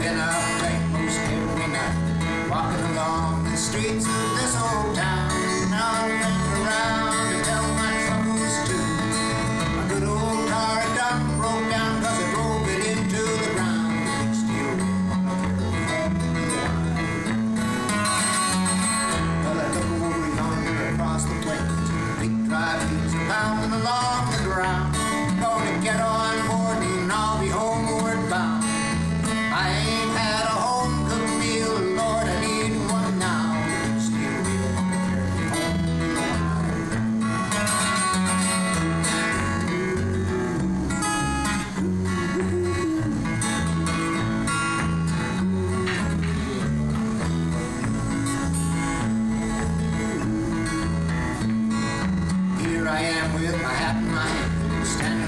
then up late most every night. Walking along the streets of this old town, and I look around to tell my troubles to. My good old car dump broke down cause I drove it into the ground. Still Well, I look over yonder across the plains, big drive is pounding along. hat had my hand, standing.